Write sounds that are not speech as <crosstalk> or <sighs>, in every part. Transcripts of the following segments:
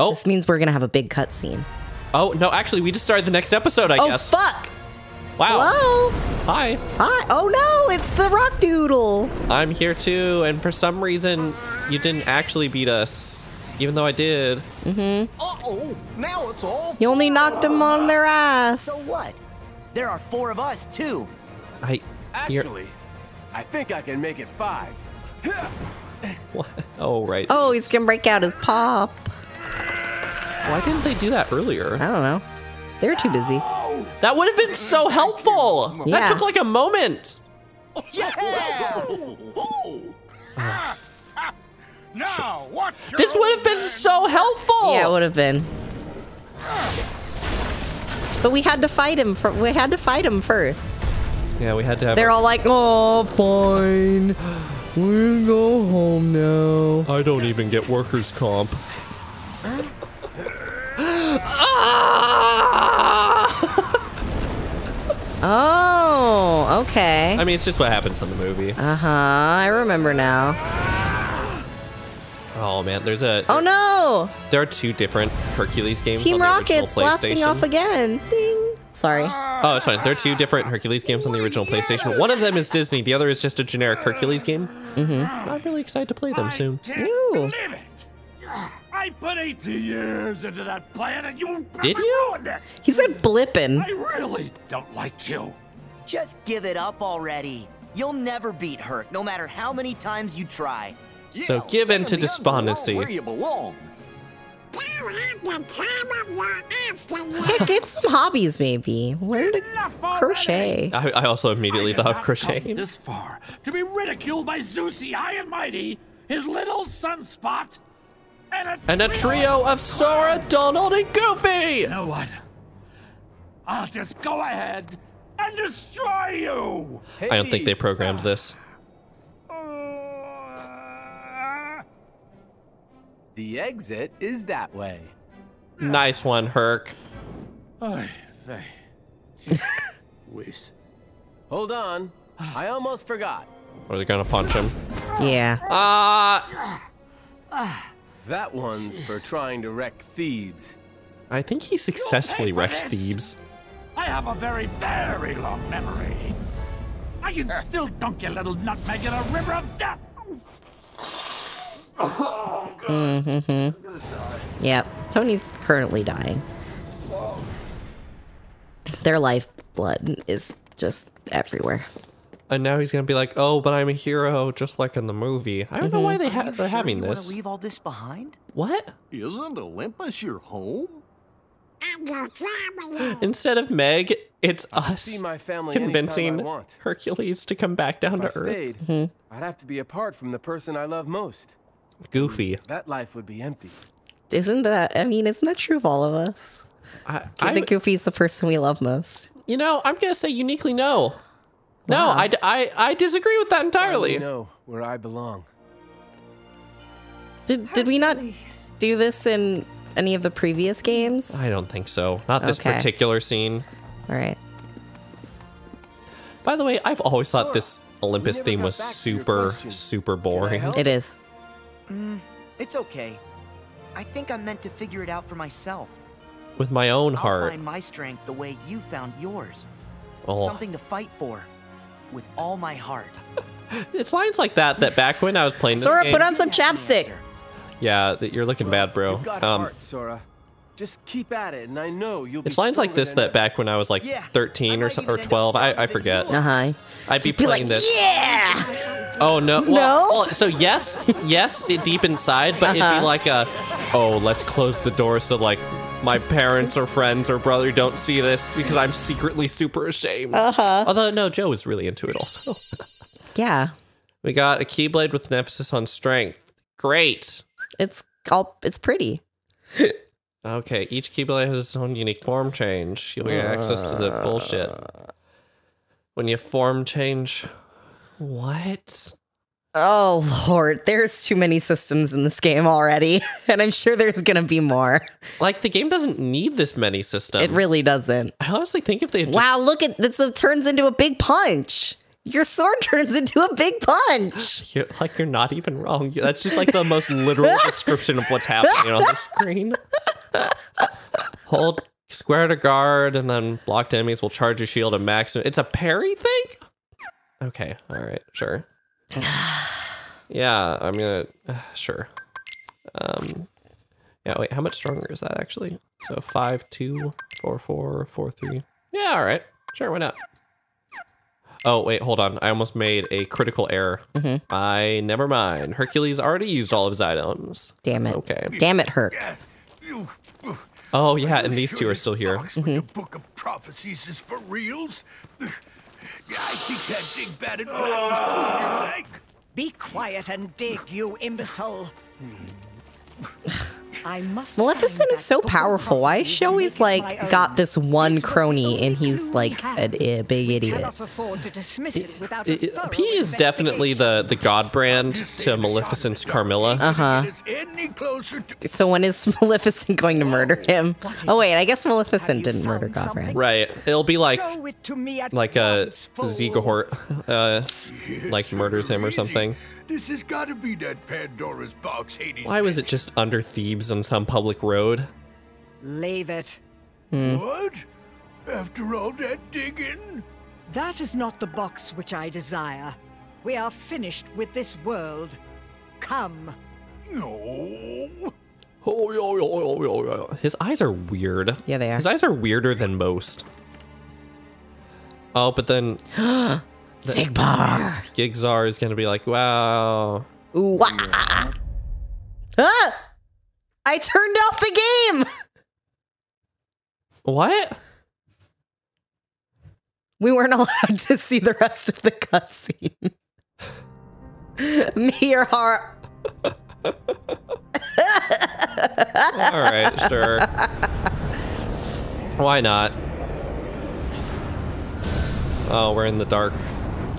Oh. This means we're gonna have a big cutscene. Oh, no, actually, we just started the next episode, I Oh guess. fuck! Wow. Hello? Hi. Hi. Oh no, it's the rock doodle. I'm here too, and for some reason, you didn't actually beat us, even though I did. Mm-hmm. Uh-oh, now it's all You only knocked them on their ass. So what? There are four of us, too. I. You're, Actually, I think I can make it five. <laughs> what? Oh, right. Oh, he's gonna break out his pop. Why didn't they do that earlier? I don't know. They're too busy. That would have been so helpful. Yeah. That took like a moment. Now, what? This would have been so helpful. Yeah, it would have been. But we had to fight him. For, we had to fight him first. Yeah, we had to have. They're all like, "Oh, fine. We'll go home now." I don't even get workers' comp. Oh, okay. I mean, it's just what happens in the movie. Uh huh. I remember now. Oh man, there's a. Oh no! There are two different Hercules games Team on the Rocket's blasting off again. Ding. Sorry. Oh, it's fine. There are two different Hercules games on the original PlayStation. One of them is Disney. The other is just a generic Hercules game. Mm-hmm. I'm really excited to play them soon. Ooh. Believe it. I put 18 years into that plan and you Did you? ruined it. He said blipping. I really don't like you. Just give it up already. You'll never beat Herc, no matter how many times you try. So give in to despondency. Where you belong. Yeah, get some hobbies, maybe. Learn to Enough already. crochet. I, I also immediately I thought have of not come crocheting. This far to be ridiculed by Zeusy High and Mighty, his little sunspot, and a, And a trio of Sora, Donald, and Goofy! You know what? I'll just go ahead and destroy you. I don't think they programmed this. The exit is that way. Nice one, Herc. Oy vey. <laughs> Whis. Hold on. I almost forgot. Or they're gonna punch him. Yeah. Ah! That one's for trying to wreck Thebes. I think he successfully You'll pay for wrecked this. Thebes. I have a very, very long memory. I can still dunk your little nutmeg in a river of death. Mm-hmm. Yep. Tony's currently dying. Their lifeblood is just everywhere. And now he's gonna be like, oh, but I'm a hero, just like in the movie. I don't know why mm-hmm. they ha- You they're sure having you wanna this. leave all this behind? What? Isn't Olympus your home? <gasps> Instead of Meg, it's us See my family anytime I convincing want. Hercules to come back down If to I Earth. stayed, mm-hmm. I'd have to be apart from the person I love most. Goofy. That life would be empty. Isn't that, I mean, isn't that true of all of us? I, I I'm- think Goofy's the person we love most. you know, I'm gonna say uniquely no. No, Wow. I, d- I- I disagree with that entirely. I know where I belong. Did, did we not do this in any of the previous games? I don't think so. Not this Okay. particular scene. All right. By the way, I've always thought this Olympus theme was back to your super, question. super boring. help? It is. Mm, it's okay. I think I'm meant to figure it out for myself. With my own I'll heart. find my strength the way you found yours. Oh. Something to fight for. With all my heart. It's lines like that that back when I was playing this Sora, game. put on some You have the chapstick. Yeah, that you're looking bad, bro. You've got Um, heart, Sora. Just keep at it, and I know you'll be. it's lines like this that ever. back when I was like Yeah, 13 or so, or 12. I, I forget. Uh huh. I'd be Be like, playing this. yeah. Oh no! Well, No? well, so yes, yes, it deep inside, but it'd be Uh-huh. like a, oh, let's close the door so like my parents or friends or brother don't see this because I'm secretly super ashamed. Uh huh. Although no, Joe was really into it also. <laughs> Yeah. We got a keyblade with an emphasis on strength. Great. It's all. It's pretty. <laughs> Okay, each keyblade has its own unique form change. You'll get access to the bullshit. When you form change, what? Oh lord, there's too many systems in this game already, <laughs> and I'm sure there's gonna be more. Like the game doesn't need this many systems. It really doesn't. I honestly think if they just Wow, look at this! It turns into a big punch. your sword <laughs> turns into a big punch. <sighs> You're, like you're not even wrong. That's just like the most literal <laughs> description of what's happening on the screen. Hold square to guard, and then blocked enemies will charge your shield at maximum. It's a parry thing. Okay, all right, sure. <sighs> Yeah, I'm gonna uh, <sighs> sure. Um, yeah. Wait, how much stronger is that actually? So five, two, four, four, four, three. Yeah, all right, sure. Why not? Oh, wait, hold on. I almost made a critical error. I never mind. Hercules already used all of his items. Damn it. Okay. Damn it, Herc. Oh, yeah, and these two are still here. box with the Book of Prophecies is for reals? Yeah, I think that big batted black was pulling your leg. Be quiet and dig, you imbecile. Hmm. I must. Maleficent is so powerful. Why is she always like got this one It's crony and he's like we a, big idiot? cannot afford to dismiss it without a It- it- thorough P is definitely the, the god brand to Maleficent's Carmilla. Get us any closer to So when is <laughs> Maleficent going to murder him? Oh wait. I guess Maleficent didn't murder found Godbrand. Right. It'll be like it to me at like a once. Xehanort uh like murders him or Easy. something. This has got to be that Pandora's box Hades. Why was it just under Thebes on some public road? Leave it. Hmm. What? After all that digging? That is not the box which I desire. We are finished with this world. Come. No. Oh, yo, yo. His eyes are weird. Yeah, they are. His eyes are weirder than most. Oh, but then <gasps> Xigbar. Gigzar is gonna be like, wow. Wah. Ah! I turned off the game. What? We weren't <laughs> allowed to see the rest of the cutscene. Me or her. <laughs> All right, sure. Why not? Oh, we're in the dark.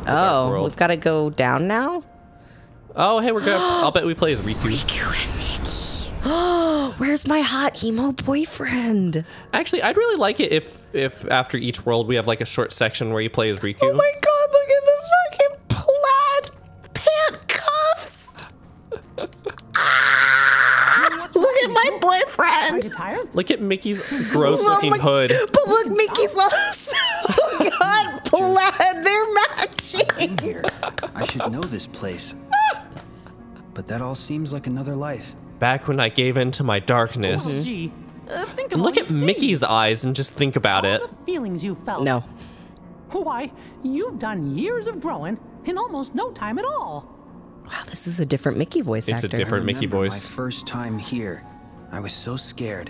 Oh, we've got to go down now. Oh, hey, we're gonna. I'll bet we play as Riku. <gasps> Riku and Oh, <gasps> where's my hot emo boyfriend? Actually, I'd really like it if, if after each world we have like a short section where you play as Riku. Oh my god, look at the fucking plaid pant cuffs. Ah, look at my boyfriend. You tired? Look at Mickey's gross-looking hood. But look, Mickey's also <laughs> oh god, plaid. They're matching. here. I should know this place. But that all seems like another life. Back when I gave in to my darkness. Gee, uh, think of And look at you've seen. Mickey's eyes and just think about all it. the feelings you felt. No. Why, you've done years of growing in almost no time at all. Wow, this is a different Mickey voice It's a different- Mickey Remember voice. My first time here, I was so scared.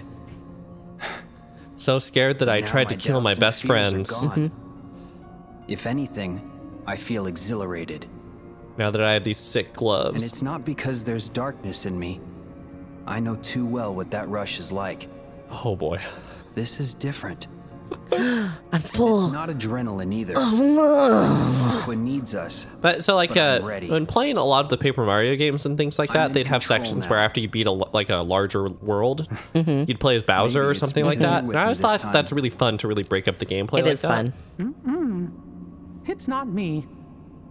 So scared that I Now tried to kill my best fears are friends. If anything, I feel exhilarated. Now that I have these sick gloves. And it's not because there's darkness in me. I know too well what that rush is like. Oh boy. This is different. <gasps> I'm full. It's not adrenaline either. Oh, Aqua needs us. But so like But uh, ready. when playing a lot of the Paper Mario games and things like that, they'd have sections now. where after you beat a l- like a larger world, <laughs> you'd play as Bowser Maybe or something like that. And I always thought time. that's really fun to really break up the gameplay. It like is that. fun. It's not me.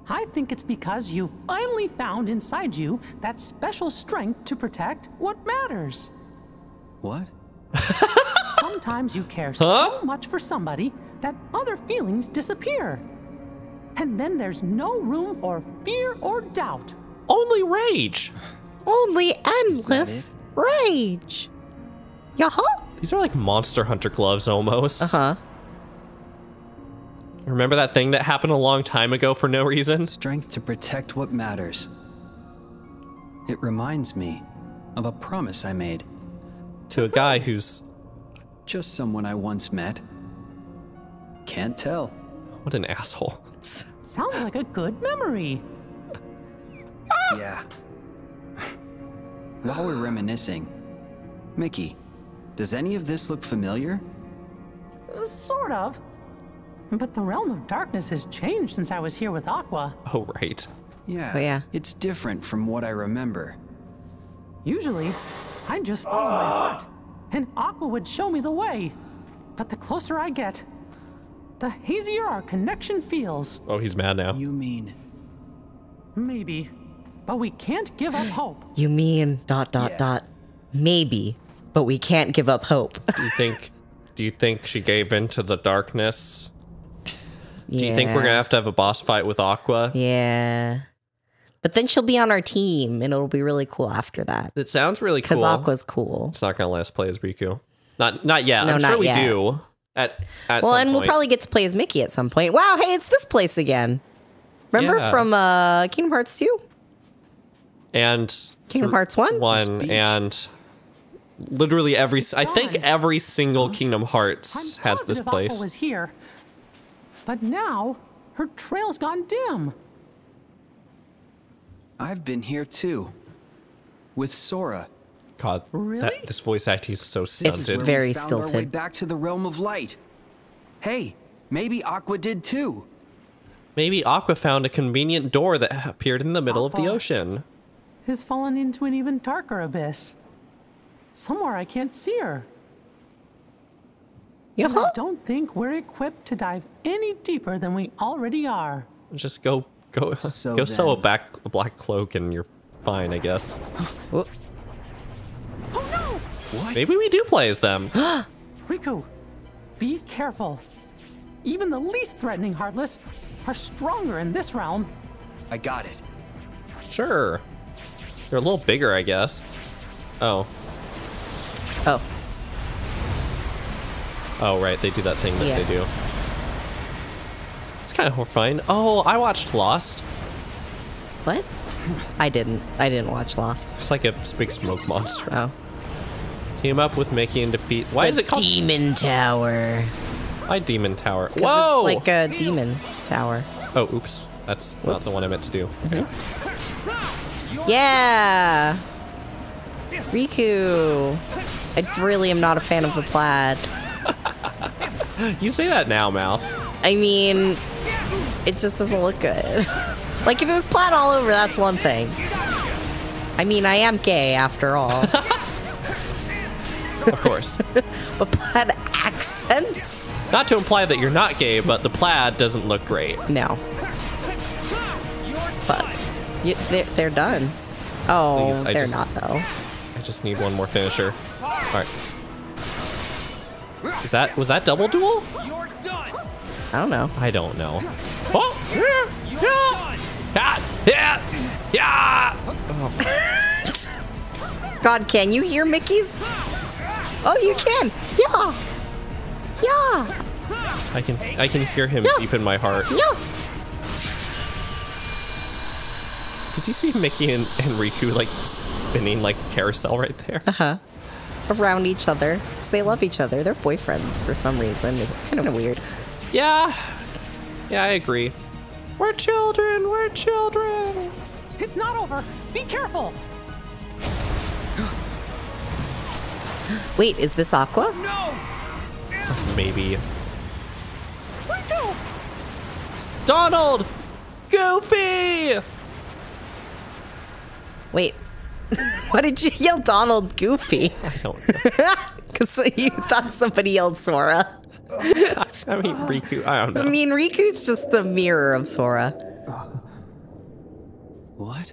I think it's because you finally found inside you that special strength to protect what matters. What? <laughs> Sometimes you care Huh? so much for somebody that other feelings disappear. And then there's no room for fear or doubt. Only rage. Only endless rage. Yaha. These are like Monster Hunter gloves almost. Uh huh. Remember that thing that happened a long time ago for no reason? Strength to protect what matters. It reminds me of a promise I made. To a guy who's Just someone I once met. Can't tell. what an asshole. Sounds like a good memory. Yeah. While we're reminiscing, Mickey, does any of this look familiar? Uh, Sort of. But the realm of darkness has changed since I was here with Aqua. Oh right. Yeah. Oh, yeah. It's different from what I remember. Usually, I'd just follow my ah! heart, and Aqua would show me the way. But the closer I get, the hazier our connection feels. Oh, he's mad now. You mean Maybe. But we can't give up hope. You mean dot dot Yeah. dot maybe, but we can't give up hope. Do you think? Do you think she gave in to the darkness? Do you think we're gonna have to have a boss fight with Aqua? Yeah. But then she'll be on our team and it'll be really cool after that. It sounds really cool. Because. Aqua's cool. It's not gonna let us play as Riku. Not not yet. No, I'm not sure we yet. do. At at Well, some and we'll probably get to play as Mickey at some point. Wow, hey, it's this place again. Remember Yeah. from uh Kingdom Hearts 2? and Kingdom Hearts 1? one and literally every I think every single Kingdom I'm Hearts has this positive Aqua place. was here. But now, her trail's gone dim. I've been here too. With Sora. God, Really? that, this voice acting is so stilted. It's stunted. Where very we found our way back to the realm of light. Hey, maybe Aqua did too. Maybe Aqua found a convenient door that appeared in the middle of the ocean. Has fallen into an even darker abyss. Somewhere I can't see her. And I Yeah. don't think we're equipped to dive any deeper than we already are. Just go go So go sew a back a black cloak and you're fine, I guess. <gasps> Oh. oh no! What? Maybe we do play as them. <gasps> Riku, be careful. Even the least threatening Heartless are stronger in this realm. I got it. sure. They're a little bigger, I guess. Oh. Oh, Oh, right. They do that thing that Yeah. they do. It's kind of horrifying. Oh, I watched Lost. what? I didn't. I didn't watch Lost. It's like a big smoke monster. Oh. Team up with Mickey and defeat. Why is it called Demon Tower? Why Demon Tower? Whoa! It's like a demon tower. oh, oops. That's not the one I meant to do. Mm-hmm. Yeah. Riku. I really am not a fan of the plaid. <laughs> You say that now, Mal. I mean, it just doesn't look good. <laughs> like if it was plaid all over, that's one thing. I mean, I am gay after all, <laughs> Of course. but plaid accents? not to imply that you're not gay, but the plaid doesn't look great. No. Fuck. You, they're, they're done. Oh, Please, they're just- not though. I just need one more finisher. All right. Is that was that double duel? I don't know. I don't know. Oh! Yeah! Yeah! Yeah! Yeah! <laughs> God, can you hear Mickey's? Oh, you can. Yeah. Yeah. I can I can hear him Yeah. deep in my heart. Yeah. Did you see Mickey and, and Riku like spinning like a carousel right there? Uh-huh. Around each other. Because they love each other. They're boyfriends for some reason. It's kind of weird. Yeah. Yeah, I agree. We're children. We're children. It's not over. Be careful. <gasps> Wait, is this Aqua? No. Maybe. Riku! Donald. Goofy. Wait. <laughs> Why did you yell Donald Goofy? I don't know. <laughs> Because you thought somebody yelled Sora. <laughs> I mean Riku. I don't know. I mean, Riku's just the mirror of Sora. What?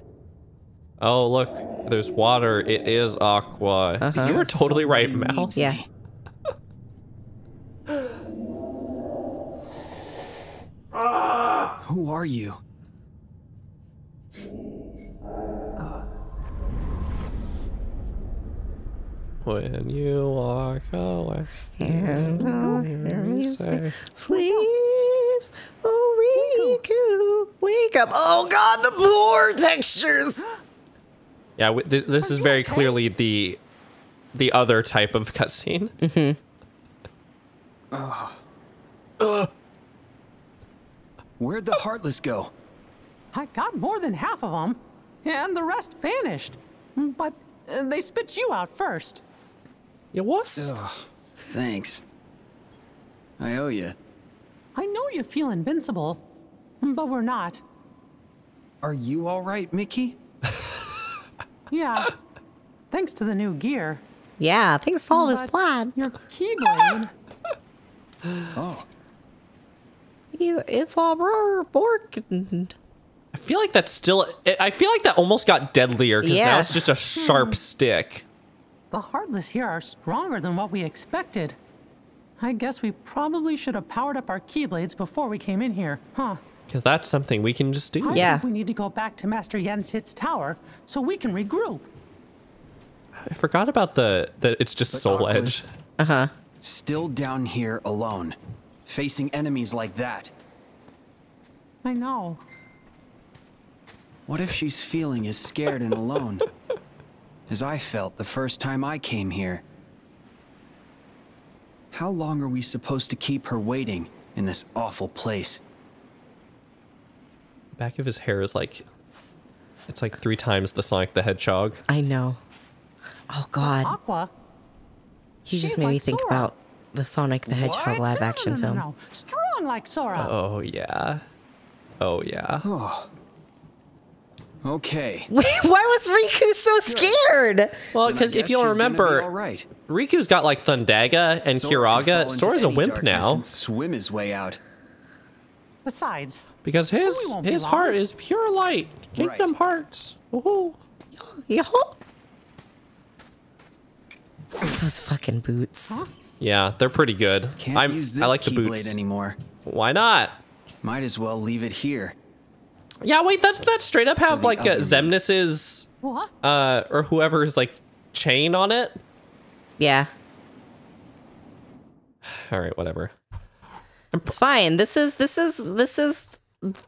Oh, look, there's water. It is aqua. Uh-huh. You were totally right, Mal. Yeah. Who are you? When you walk away, And I'll hear you say, Please, oh Riku, wake up! Oh God, the floor textures. <gasps> yeah, th- this is very clearly the the other type of cutscene. <laughs> Where'd the Heartless go? I got more than half of them, and the rest vanished. But uh, they spit you out first. It was. Thanks. I owe you. I know you feel invincible, but we're not. Are you all right, Mickey? <laughs> Yeah. Thanks to the new gear. Yeah, thanks to all this But plaid. Your keyblade. <laughs> Oh. It's all important. I feel like that's still. I feel like that almost got deadlier because now it's just a sharp hmm. stick. The Heartless here are stronger than what we expected. I guess we probably should have powered up our Keyblades before we came in here, huh? Because that's something we can just do. I Yeah. think we need to go back to Master Yen Sid's tower so we can regroup. I forgot about the that it's just Soul Aqua- Edge. Uh-huh. Still down here alone, facing enemies like that. I know. What if she's feeling as scared and alone as I felt the first time I came here? How long are we supposed to keep her waiting in this awful place? Back of his hair is like. It's like three times the Sonic the Hedgehog. I know. Oh God, Aqua? you just she's made me think Sora. about the Sonic the Hedgehog live action no, no, no, film. no. Strong like Sora. Oh yeah. Oh yeah. Oh. Okay. Wait, <laughs> why was Riku so scared? Well, because if you'll she's be remember, all right. Riku's got like Thundaga and Sora Kiraga. into Sora's a wimp now Swim his way out. Besides, because his we won't be his heart is pure light. Kingdom Right. Hearts. Woohoo. Yo. Those fucking boots. Yeah, they're pretty good. Can't I'm, use this I like the Keyblade boots. anymore. Why not? Might as well leave it here. Yeah, wait, that's that straight up have like uh, other Xemnas's what? uh or whoever's like chain on it. Yeah, <sighs> All right, whatever. it's fine. This is this is this is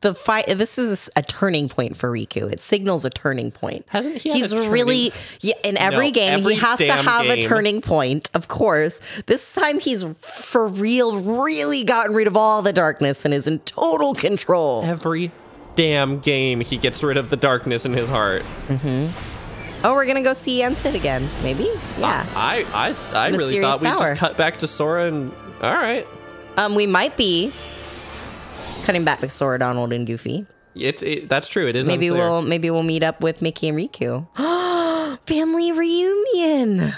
the fight. This is a turning point for Riku. It signals a turning point. Hasn't he had He's a really yeah. In every No, game, every he has to damn have a turning point. Of course, this time he's for real, really gotten rid of all the darkness and is in total control. Every damn game he gets rid of the darkness in his heart. Oh, we're gonna go see Yen Sid again. Maybe. Yeah. I I I really thought we'd Tower. just cut back to Sora and all right. Um, we might be cutting back to Sora, Donald, and Goofy. It's it, that's true. It is Maybe unclear. we'll maybe we'll meet up with Mickey and Riku. <gasps> Family reunion.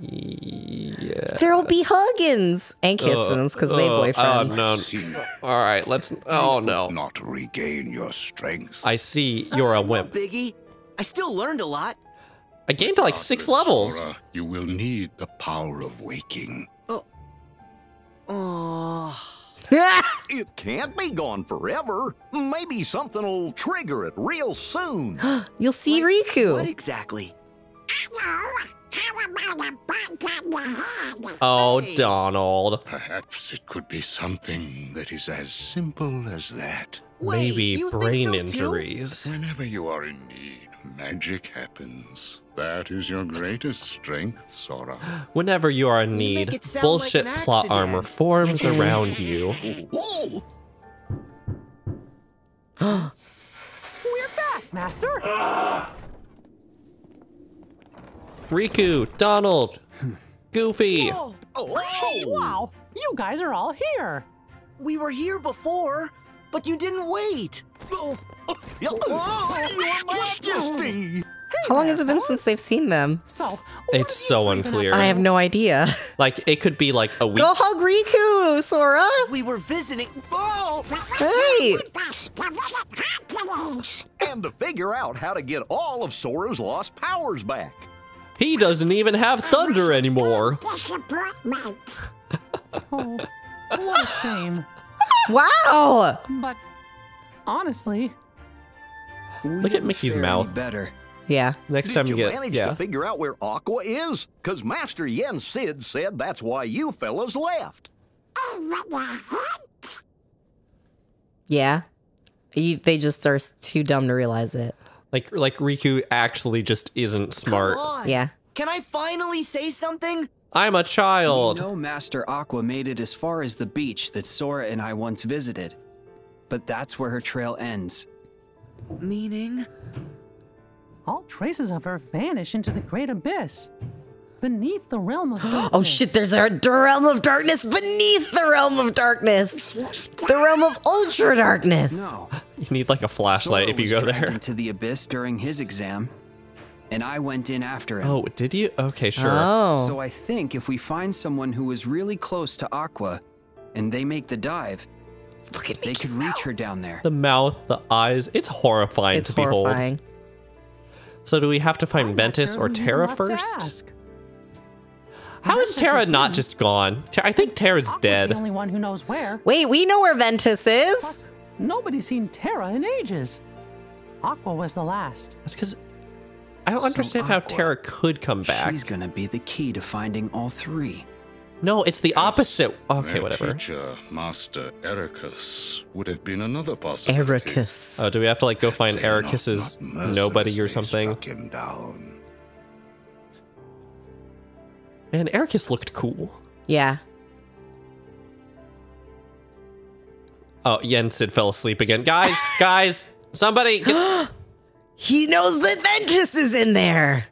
Yeah. There'll be huggins and kissings because they Oh, boyfriends. Oh See, no! All right, let's. Oh no! not regain your strength. I see you're a Uh, wimp. Biggie. I still learned a lot. I gained to like six levels. Sora, you will need the power of waking. Oh. Oh. <laughs> It can't be gone forever. Maybe something will trigger it real soon. <gasps> You'll see What Riku. exactly? Oh, Hey. Donald. Perhaps it could be something that is as simple as that. Wait, Maybe you think brain so too? injuries. Whenever you are in need, magic happens. That is your greatest strength, Sora. <gasps> Whenever you are in need, bullshit like plot accident. armor forms <laughs> around you. Whoa! <gasps> We're back, Master. Ah! Riku, Donald, Goofy. Oh, Oh! Wow, you guys are all here. we were here before, but you didn't wait. Oh, oh yeah, oh, Majesty! Oh, how long has it been since they've seen them? So, It's so unclear. I have no idea. <laughs> Like it could be like a week. Go hug Riku, Sora. We were visiting. Oh, Hey. And to figure out how to get all of Sora's lost powers back. He doesn't even have thunder anymore. <laughs> Disappointment. <laughs> Oh, what a shame. Wow. But honestly, Look at Mickey's mouth. Better. Yeah. Next Did time you you get manage yeah. to figure out where Aqua is? Because Master Yen Sid said that's why you fellas left. Yeah. You, they just are too dumb to realize it. Like like Riku actually just isn't smart. Come on. Yeah. Can I finally say something? I'm a child. You child. know Master Aqua made it as far as the beach that Sora and I once visited. But that's where her trail ends. Meaning? all traces of her vanish into the great abyss. Beneath the realm of <gasps> oh, darkness. Oh shit, there's a d- realm of darkness beneath the realm of darkness. The realm of ultra darkness. No. You need like a flashlight Sora if you go there. into the abyss during his exam, and I went in after him. Oh, did you? Okay, sure. Oh. So I think if we find someone who is really close to Aqua, and they make the dive, Look at They Mickey's could reach mouth. her down there. The mouth, the eyes. It's horrifying It's to behold. horrifying. So do we have to find I'm Ventus sure or who Terra left to first? Ask. How is Ventus Terra is not just gone? Ter- I think Terra's Aqua's dead. the only one who knows where. Wait, we know where Ventus is. Plus, nobody's seen Terra in ages. Aqua was the last. That's because I don't understand how Aqua. Terra could come back. She's gonna be the key to finding all three. No, it's the opposite. Okay, Their whatever. Teacher, Master Eraqus, would have been another possibility. Eraqus. Oh, do we have to like go find They Eraqus's nobody or something? Struck him down. Man, Eraqus looked cool. Yeah. Oh, Yen Sid fell asleep again. Guys, <gasps> guys, somebody. <gasps> Get- He knows that Ventus is in there.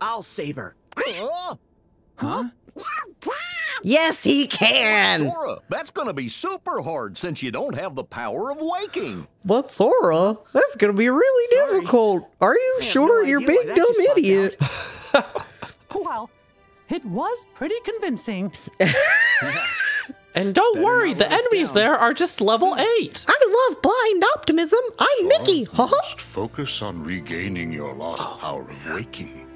I'll save her. Uh, Huh? Yes, he can. Sora, that's gonna be super hard since you don't have the power of waking. But Sora, that's gonna be really difficult. Are you I sure no you're idea big dumb just popped idiot? <laughs> <laughs> <laughs> Well, it was pretty convincing. <laughs> and don't Better worry, the enemies down. there are just level hmm. eight. I love blind optimism. I'm Mickey. Sora, Haha. must focus on regaining your lost oh. power of waking.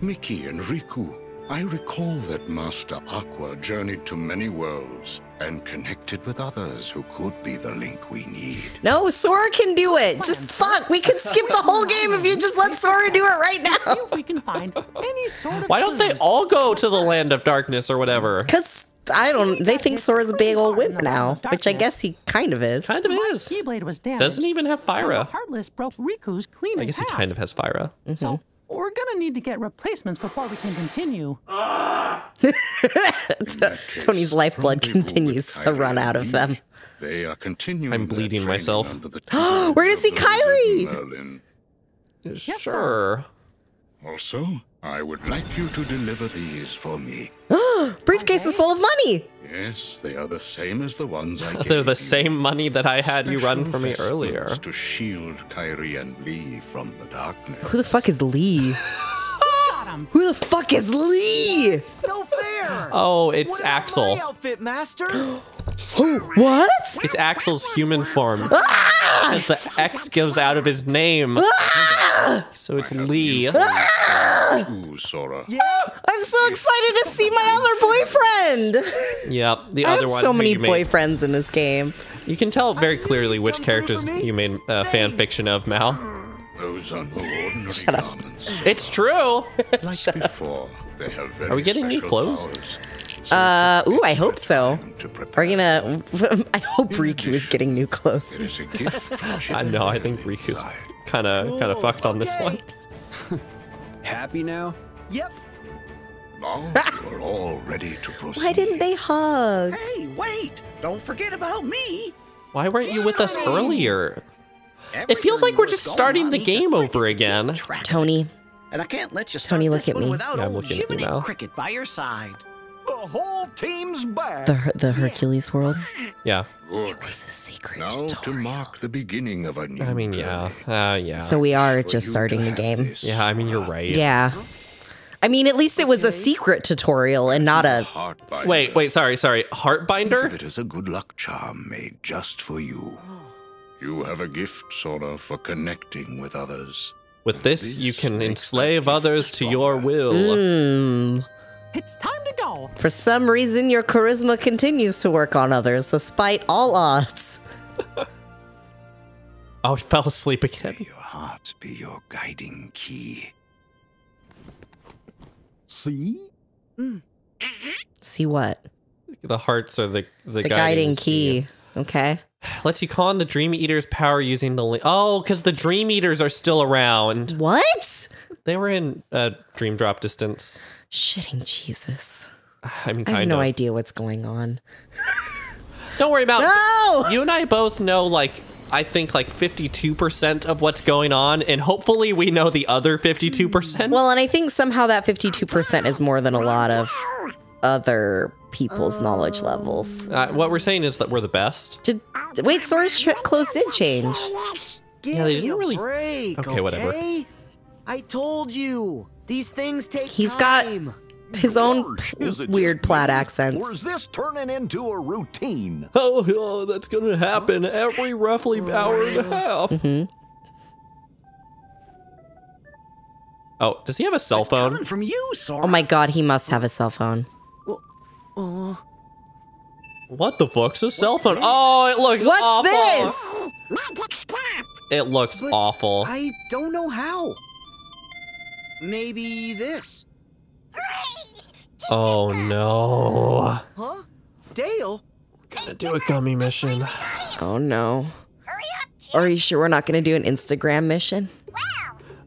Mickey and Riku, I recall that Master Aqua journeyed to many worlds and connected with others who could be the link we need. No, Sora can do it. Just fuck. We could skip the whole game if you just let Sora do it right now. See now. if we can find any sort of. Why don't they all go to the land of darkness or whatever? Cause I don't. They think Sora's a big old wimp now, which I guess he kind of is. Kind of My is. Keyblade was damaged. Doesn't even have and Fira. Heartless broke Riku's clean I guess he kind of has Fira. Mm-hmm. So we're gonna need to get replacements before we can continue. <laughs> Tony's lifeblood continues to Kairi run out of them. They are continuing I'm bleeding myself. under We're gonna see the <gasps> Kairi! Merlin. sure. Also, I would like you to deliver these for me. <gasps> Briefcase is full of money. Yes, they are the same as the ones I <laughs> gave They're the you. same money that I had you run Special for me vestments earlier. To shield Kairi and Lea from the darkness. Who the fuck is Lea? Got. <laughs> Who the fuck is Lea? No fair. Oh, it's What Axel. My outfit, master. <gasps> Who? What? It's Axel's human form. Ah! As the X goes out of his name. Ah! So it's Lea. new clothes for you too, I'm so excited to see my other boyfriend. Yep, the I other have one. so many you made- boyfriends in this game. You can tell very clearly which characters you made uh, fan fiction of, Mal. Those are no Shut up. garments. It's true. Like before, they have very Are we getting new clothes? powers. Uh, ooh, I hope so. Are prepare. you gonna? <laughs> I hope Riku is getting new clothes. It is a gift from <laughs> I know. I think Riku's kind of kind of fucked on this one. Happy now? Yep. Now <laughs> you're all ready to proceed. Why didn't they hug? Hey, wait! Don't forget about me! Why weren't you with us earlier? It feels like we're just starting the game over again. Tony, And I can't let you Tony, look at me. without Yeah, I'm old looking at you now. Cricket by your side. The whole team's back. the the Hercules world. Yeah. Good. was a secret Now to mark the beginning of a new I mean, yeah. Uh, yeah. So we are For just starting the game. this. yeah, I mean, you're right. Yeah. I mean, at least it was a secret tutorial and not a. Heartbinder. Wait, wait, sorry, sorry. Think of Heartbinder? it as a good luck charm made just for you. You have a gift, Sora, for connecting with others. With this, you can enslave others to your will. Hmm. It's time to go. For some reason, your charisma continues to work on others, despite all odds. <laughs> I fell asleep May again. your heart be your guiding key. See? See what? The hearts are the the, The guiding key. Okay. <sighs> Lets you call on the Dream Eater's power using the link. Oh, because the Dream Eaters are still around. What? They were in uh, Dream Drop distance. Shitting Jesus. <sighs> I mean, I have kind no of. idea what's going on. <laughs> Don't worry about. No! You and I both know like. I think like 52% of what's going on, and hopefully we know the other 52%. Well, and I think somehow that 52% is more than a lot of other people's knowledge levels. uh, what we're saying is that we're the best. Did wait, Sora's tr- clothes did change. Give Yeah, they didn't really- break, Okay, whatever. Okay? I told you. These things take He's got- time. His own Gosh, weird just plaid accents. Or is this turning into a routine? Oh, oh, that's gonna happen every roughly hour and a half. Mm-hmm. Oh, does he have a cell phone? From you, Sora. Oh my god, he must have a cell phone. What the fuck's a cell phone? Oh, it looks What's awful. this? <gasps> Magic stop. It looks But awful. I don't know how. Maybe this. Oh no. Huh? Dale? Gonna do a gummy mission. Oh no. Are you sure we're not gonna do an Instagram mission?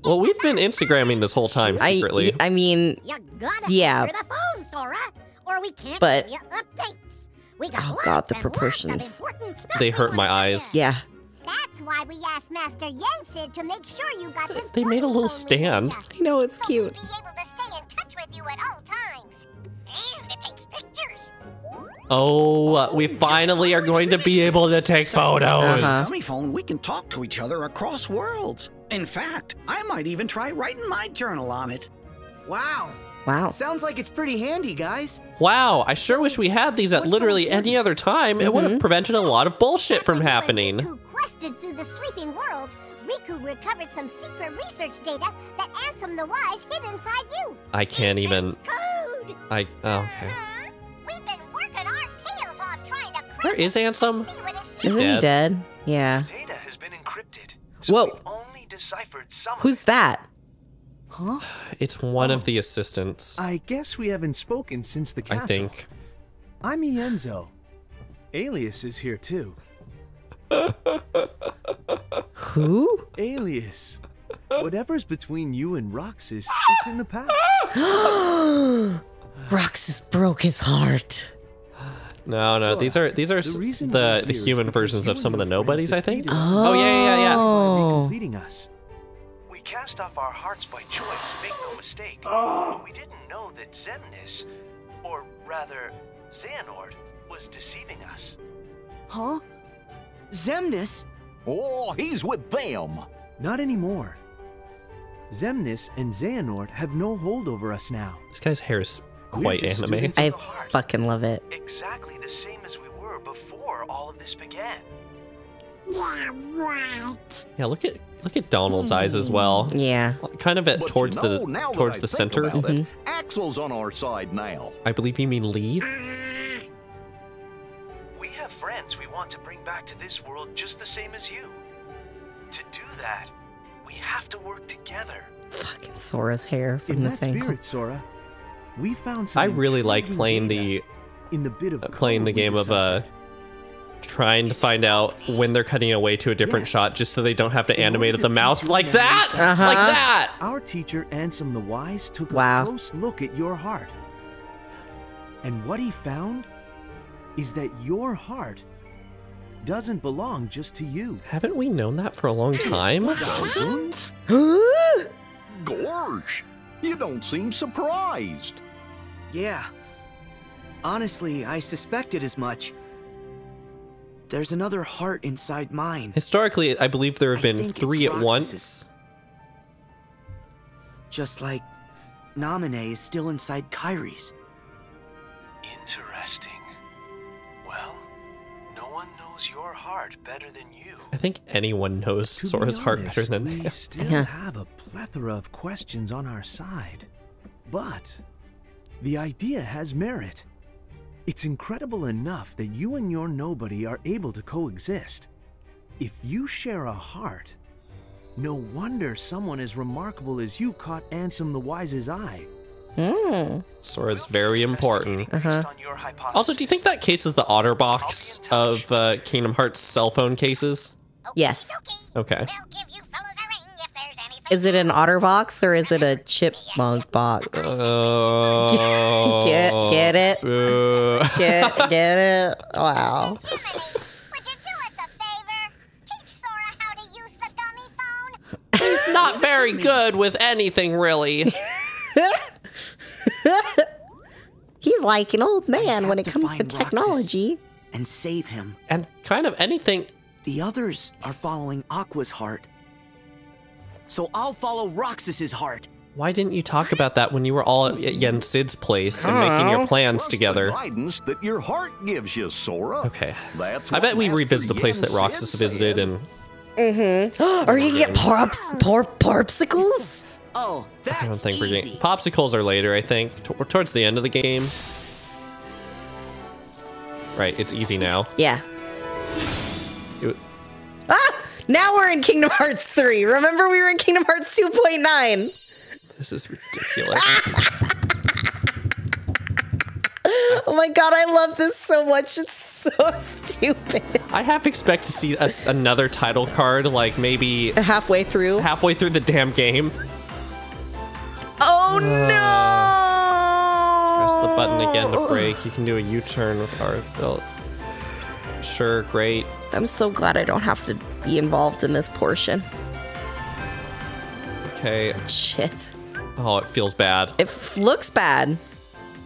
Well, we've been Instagramming this whole time secretly. I mean, You gotta yeah. answer the phone, Sora, or we can't But- updates. We got Oh god, the and lots of proportions. they hurt my eyes. Yeah. That's why we asked Master Yen Sid to make sure you got this They made a little stand. I know it's cute. be able to stay in touch with you at all times. And it takes pictures. Oh, we finally are going to be able to take photos. Uh-huh. Phone, we can talk to each other across worlds. In fact, I might even try writing my journal on it. Wow. Wow. Sounds like it's pretty handy, guys. Wow, I sure wish we had these at literally any other time. It Mm-hmm. would have prevented a lot of bullshit from happening. Riku quested through the sleeping worlds. Riku recovered some secret research data that Ansem the Wise hid inside you. I can't even. Code. I. Oh, okay. We've been working our tails off trying to Where is Ansem? Isn't he dead? Yeah. The Data has been encrypted. Whoa. Only deciphered some. Who's that? Huh? It's one of oh. the assistants. I guess we haven't spoken since the castle. I think. I'm Ienzo. Aeleus is here too. <laughs> Who? Aeleus. Whatever's between you and Roxas, it's in the past. <gasps> Roxas broke his heart. No, no, these are these are s- reason the the human versions of some of the nobodies. I think. defeated Oh, yeah, yeah, yeah, Oh. Completing us. We cast off our hearts by choice, make no mistake. But we didn't know that Xemnas, or rather, Xehanort, was deceiving us. Huh? Xemnas? Oh, he's with them. Not anymore. Xemnas and Xehanort have no hold over us now. This guy's hair is quite just anime. I fucking love it. Exactly the same as we were before all of this began. Yeah, right. Yeah, look at look at Donald's eyes as well. Yeah. Kind of at But towards you know, the towards the center. about it, Mm-hmm. Axel's on our side now. I believe you mean Lea. We have friends we want to bring back to this world just the same as you. To do that, we have to work together. Fucking Sora's hair from In this that angle. spirit, Sora, we found some I really like playing data the in the bit of uh, playing the game of uh deciphered. Trying to find out when they're cutting away to a different Yes. shot just so they don't have to In animate to the mouth like that Uh-huh. like that Our teacher, Ansem the Wise, took a close look at your heart. And what he found is that your heart doesn't belong just to you. haven't we known that for a long time Dozens? Gorge, you don't seem surprised. Yeah. Honestly, I suspected as much. There's another heart inside mine. historically i believe there have been three at once Just like Namine is still inside Kairi's. Interesting. Well, no one knows your heart better than you. i think anyone knows To be sora's heart better honest, than we him still Yeah. have a plethora of questions on our side. But the idea has merit. It's incredible enough that you and your nobody are able to coexist. If you share a heart, no wonder someone as remarkable as you caught Ansem the Wise's eye. Mm. sora's very important. On your hypothesis, also do you think that case is the otter box of uh, kingdom hearts cell phone cases Yes. okay Is it an otter box or is it a chipmunk box? <laughs> Oh. Get get it? Uh, Get <laughs> get it? Wow. Would you do us a favor? Teach Sora how to use the dummy phone? he's not very <laughs> good with anything really He's like an old man when it comes to find Roxas. technology. And save him. and kind of anything The others are following Aqua's heart. So I'll follow Roxas's heart. Why didn't you talk about that when you were all at Yen Sid's place and making your Oh. plans Trust together? The guidance that your heart gives you, Sora. Okay. That's I bet we revisit the place Yen that Roxas Sid visited and Mm-hmm. <gasps> Are you gonna get parps, par, parpsicles? <laughs> Oh, that's I don't think we're getting popsicles are later. I think T- towards the end of the game. Right, it's easy now. Yeah. It-! Now we're in Kingdom Hearts 3. Remember we were in Kingdom Hearts 2.9. this is ridiculous. <laughs> Oh my god, I love this so much. It's so <laughs> stupid. I half expect to see us another title card, like maybe halfway through. Halfway through the damn game. Oh no! Press the button again to break. You can do a U-turn with our belt. Sure, great. I'm so glad I don't have to be involved in this portion. Okay. Shit. Oh, it feels bad. It looks bad.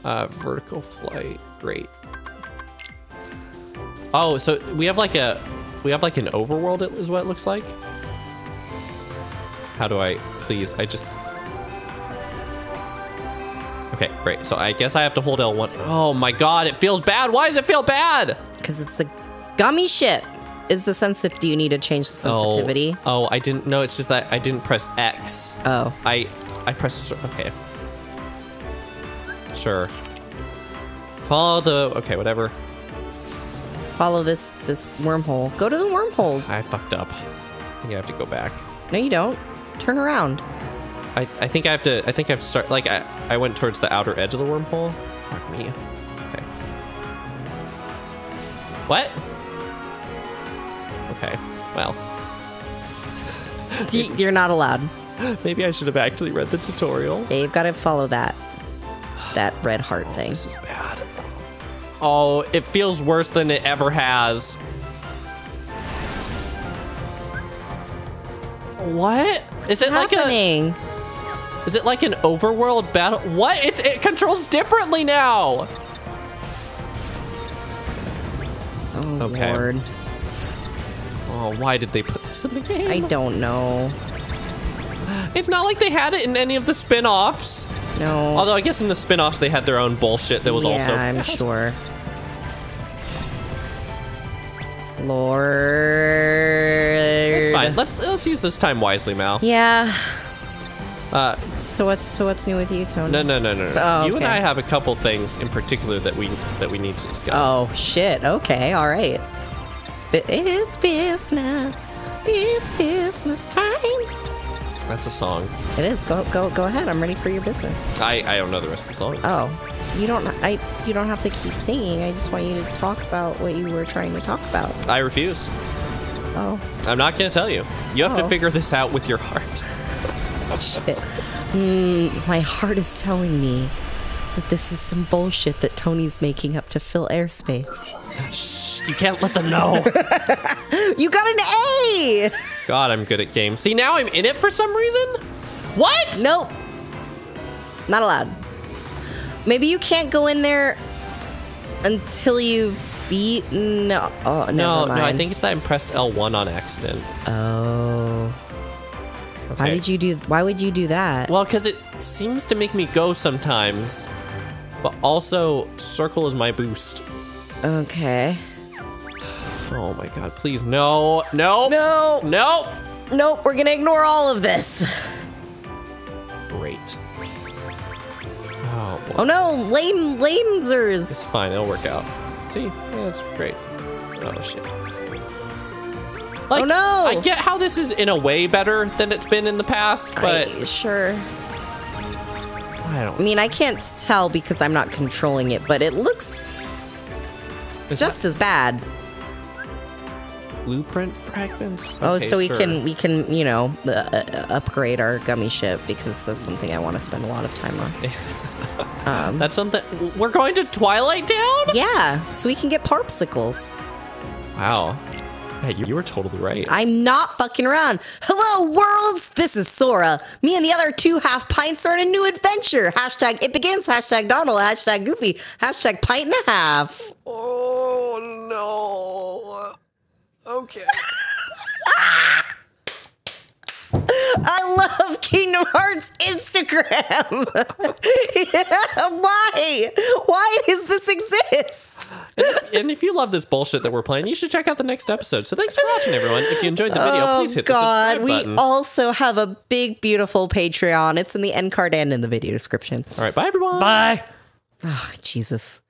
Uh, vertical flight, great. Oh, so we have like a, we have like an overworld. is what it looks like. How do I, please? I just. Okay, great. So I guess I have to hold L1. Oh my god, it feels bad. Why does it feel bad? Because it's the gummy ship. Is the sensitive? Do you need to change the oh. sensitivity? Oh, oh, I didn't know. It's just that I didn't press X. Oh. I, I pressed. Okay. Sure. Follow the. Okay, whatever. Follow this this wormhole. Go to the wormhole. I fucked up. I think I have to go back. No, you don't. Turn around. I, I think I have to. I think I have to start. Like I, I went towards the outer edge of the wormhole. Fuck me. Okay. What? Okay. Well. Y- You're not allowed. <laughs> Maybe I should have actually read the tutorial. Yeah, you've got to follow that that red heart thing. This is bad. Oh, it feels worse than it ever has. What? Is it happening? like a? Is it like an overworld battle? What? It, it controls differently now. Oh Okay. lord. Oh, why did they put this in the game? I don't know. It's not like they had it in any of the spin-offs. No. Although I guess in the spin-offs they had their own bullshit that was yeah, also I'm sure. Lord. It's fine. Let's let's use this time wisely, Mal. Yeah. Uh, So what's so what's new with you, Tony? no, no, no, no, no. Oh, You and. I have a couple things in particular that we that we need to discuss. Oh shit. Okay. All right. It's, business. It's business time. That's a song. It is. Go go go ahead. I'm ready for your business. I I don't know the rest of the song. Oh, you don't. I. You don't have to keep singing. I just want you to talk about what you were trying to talk about. I refuse. Oh. I'm not gonna tell you. You have Oh. to figure this out with your heart. <laughs> Shit. Mm, my heart is telling me that this is some bullshit that Tony's making up to fill airspace. Shh, you can't let them know. <laughs> You got an A! God, I'm good at games. See, now I'm in it for some reason. What? Nope. Not allowed. Maybe you can't go in there until you've beaten. Oh, No, no, I think it's that I pressed L1 on accident. Oh. Why did you do? Why would you do that? Well, because it seems to make me go sometimes, but also circle is my boost. Okay. Oh my god, please, no, no, No. no. Nope. We're gonna ignore all of this. Great. Oh, Oh no, lame lamesers. it's fine, it'll work out. See, yeah, it's great. Oh shit. Like, Oh, no. I get how this is in a way better than it's been in the past, but I- sure. I don't. I mean, I can't tell because I'm not controlling it, but it looks just as bad. Blueprint fragments. Oh, Okay, so we sure. can we can you know uh, uh, upgrade our gummy ship because that's something I want to spend a lot of time on. <laughs> Um, That's something. We're going to Twilight Town. yeah, so we can get parpsicles. Wow. Yeah, you, you were totally right. I'm not fucking around. Hello, worlds! This is Sora. Me and the other two half pints are in a new adventure. Hashtag it begins, hashtag Donald, hashtag Goofy, hashtag pint and a half. Oh no. Okay. <laughs> I love Kingdom Hearts Instagram. <laughs> Why? Why does this exist? and if you love this bullshit that we're playing, you should check out the next episode. So thanks for watching, everyone. If you enjoyed the video, oh please hit God, the subscribe button. we also have a big, beautiful Patreon. It's in the end card and in the video description. All right, bye everyone. Bye. Oh, Jesus.